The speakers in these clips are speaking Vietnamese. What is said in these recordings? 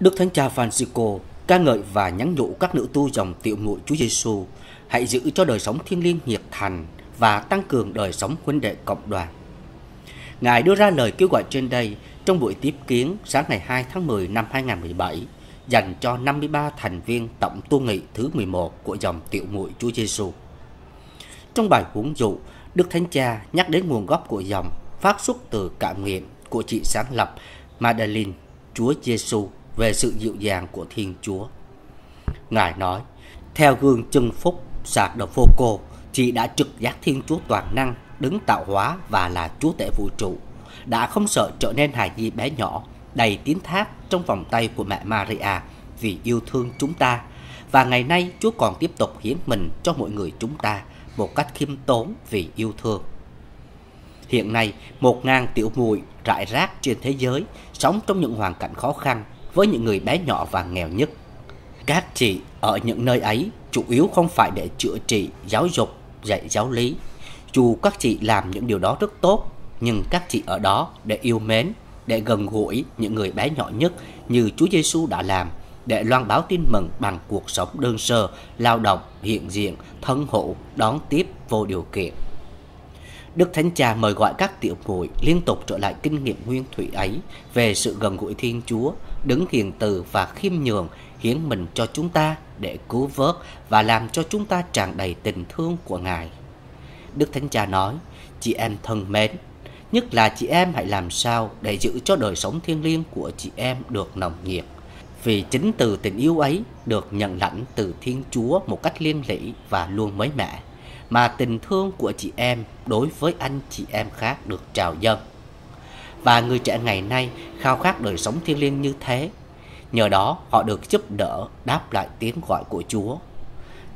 Đức Thánh Cha Francisco ca ngợi và nhắn nhủ các nữ tu dòng tiểu muội Chúa Giêsu hãy giữ cho đời sống thiêng liêng nhiệt thành và tăng cường đời sống huynh đệ cộng đoàn. Ngài đưa ra lời kêu gọi trên đây trong buổi tiếp kiến sáng ngày 2 tháng 10 năm 2017 dành cho 53 thành viên tổng tu nghị thứ 11 của dòng tiểu muội Chúa Giêsu. Trong bài huấn dụ, Đức Thánh Cha nhắc đến nguồn gốc của dòng phát xuất từ cảm nghiệm của chị sáng lập Madeline Chúa Giêsu về sự dịu dàng của Thiên Chúa. Ngài nói, theo gương chân phúc Sạc đầu phô cô, chị đã trực giác Thiên Chúa toàn năng, đứng tạo hóa và là Chúa tể vũ trụ, đã không sợ trở nên hài nhi bé nhỏ, đầy tín thác trong vòng tay của mẹ Maria vì yêu thương chúng ta. Và ngày nay Chúa còn tiếp tục hiến mình cho mọi người chúng ta một cách khiêm tốn vì yêu thương. Hiện nay, một ngàn tiểu muội rải rác trên thế giới sống trong những hoàn cảnh khó khăn với những người bé nhỏ và nghèo nhất. Các chị ở những nơi ấy chủ yếu không phải để chữa trị, giáo dục, dạy giáo lý. Dù các chị làm những điều đó rất tốt, nhưng các chị ở đó để yêu mến, để gần gũi những người bé nhỏ nhất như Chúa Giêsu đã làm, để loan báo tin mừng bằng cuộc sống đơn sơ, lao động, hiện diện, thân hữu, đón tiếp vô điều kiện. Đức Thánh Cha mời gọi các tiểu muội liên tục trở lại kinh nghiệm nguyên thủy ấy về sự gần gũi Thiên Chúa, đứng hiền từ và khiêm nhường hiến mình cho chúng ta để cứu vớt và làm cho chúng ta tràn đầy tình thương của Ngài. Đức Thánh Cha nói, chị em thân mến, nhất là chị em hãy làm sao để giữ cho đời sống thiêng liêng của chị em được nồng nhiệt. Vì chính từ tình yêu ấy được nhận lãnh từ Thiên Chúa một cách liên lỉ và luôn mới mẻ, mà tình thương của chị em đối với anh chị em khác được trào dâng. Và người trẻ ngày nay khao khát đời sống thiêng liêng như thế Nhờ đó họ được giúp đỡ đáp lại tiếng gọi của Chúa.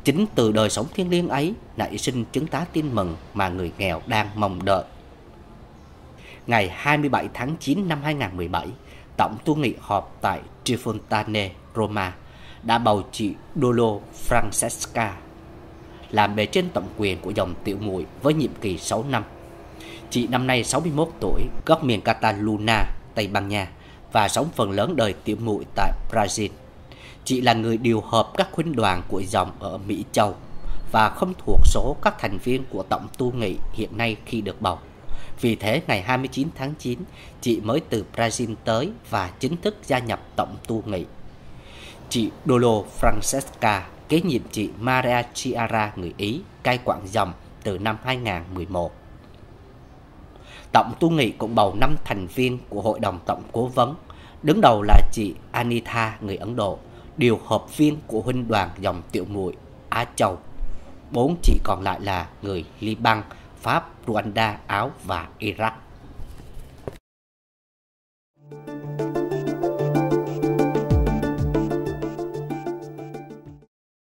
Chính từ đời sống thiêng liêng ấy nảy sinh chứng tá tin mừng mà người nghèo đang mong đợi. Ngày 27 tháng 9 năm 2017, Tổng tu nghị họp tại Trifontane, Roma đã bầu chị Dolo Francesca làm bề trên tổng quyền của dòng tiểu muội với nhiệm kỳ 6 năm. Chị năm nay 61 tuổi, gốc miền Cataluna, Tây Ban Nha và sống phần lớn đời tiểu muội tại Brazil. Chị là người điều hợp các huynh đoàn của dòng ở Mỹ Châu và không thuộc số các thành viên của Tổng tu nghị hiện nay khi được bầu. Vì thế ngày 29 tháng 9, chị mới từ Brazil tới và chính thức gia nhập Tổng tu nghị. Chị Dolo Francesca kế nhiệm chị Maria Chiara người Ý cai quản dòng từ năm 2011. Tổng tu nghị cũng bầu 5 thành viên của Hội đồng Tổng Cố vấn. Đứng đầu là chị Anita, người Ấn Độ, điều hợp viên của huynh đoàn dòng tiểu muội Á Châu. Bốn chị còn lại là người Liban, Pháp, Rwanda, Áo và Iraq.